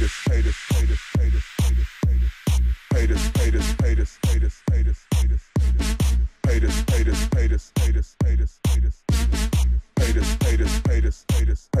haters, haters, haters, haters, haters, haters, haters, haters, haters, haters, haters, haters, haters, haters, haters, haters,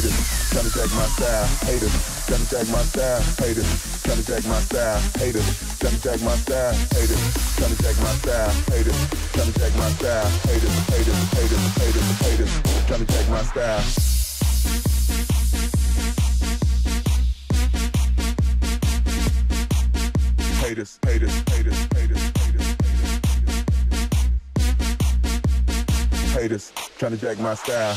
trying to jack my style, haters, trying to jack my style, haters, trying to jack my style, haters, trying to jack my style, haters, trying to jack my style, haters, trying to jack my style, haters, haters, haters, haters, haters, trying to jack my style. Haters, haters, haters, haters, haters, haters, haters, trying to jack my style.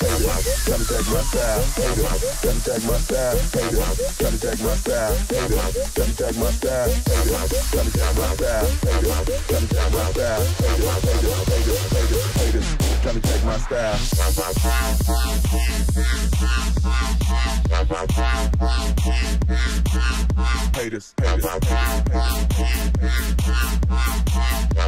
come take my style, come take my style, come take my style, come take my style, come take my style, come take my style, come take my style, haters, haters, haters, haters.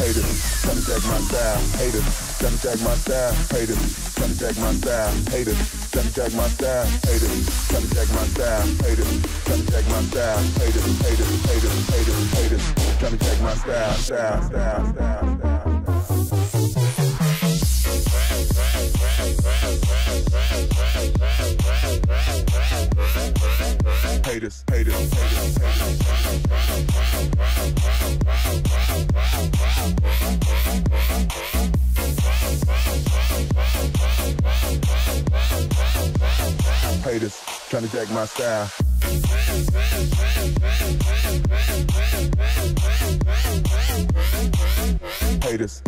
haters, trying to jack my style, haters, trying to jack my style, haters, trying to jack my style, haters, trying to jack my style, haters, trying to jack my style, haters, trying to jack my style, haters, haters, haters, haters, haters, trying to jack my style, style, style, style, Haters, haters, haters, haters. Haters, trying to jack my style. Haters.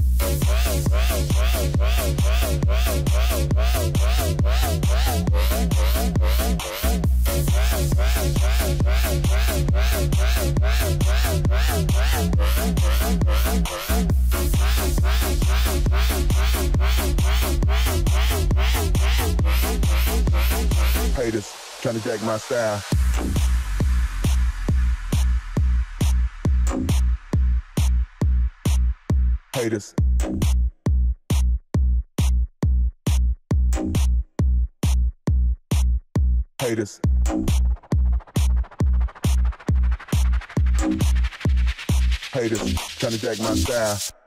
Haters, trying to jack my style. Haters. Haters. Haters, trying to jack my style.